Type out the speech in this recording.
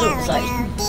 Oh, sorry.